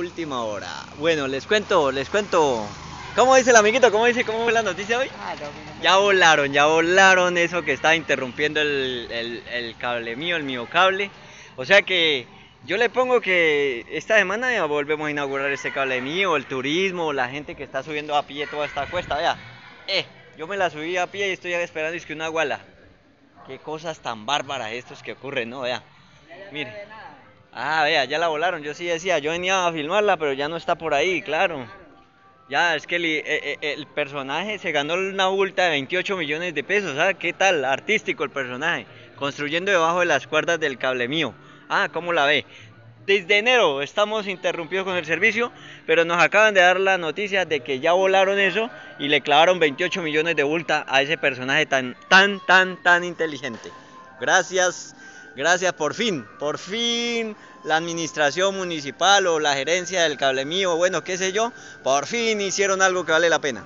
Última hora. Bueno, les cuento, les cuento. ¿Cómo dice el amiguito? ¿Cómo dice? ¿Cómo fue la noticia hoy? Ah, no, no, Ya volaron, ya volaron eso que está interrumpiendo el, el- el cable mío, el mío cable. O sea que yo le pongo que esta semana ya volvemos a inaugurar este cable mío, el turismo, la gente que está subiendo a pie toda esta cuesta, vea. Eh, yo me la subí a pie y estoy esperando es que una guala. Qué cosas tan bárbaras estos que ocurren, ¿no? Vea. Mire. Ah, vea, ya la volaron. Yo sí decía, yo venía a filmarla, pero ya no está por ahí, claro. Ya, es que el, eh, eh, personaje se ganó una multa de 28 millones de pesos, ¿sabes? ¿Qué tal? Artístico el personaje. Construyendo debajo de las cuerdas del cable mío. Ah, ¿cómo la ve? Desde enero estamos interrumpidos con el servicio, pero nos acaban de dar la noticia de que ya volaron eso y le clavaron 28 millones de multa a ese personaje tan, tan, tan, tan inteligente. Gracias, gracias por fin, por fin la administración municipal o la gerencia del cable mío, bueno, qué sé yo, por fin hicieron algo que vale la pena.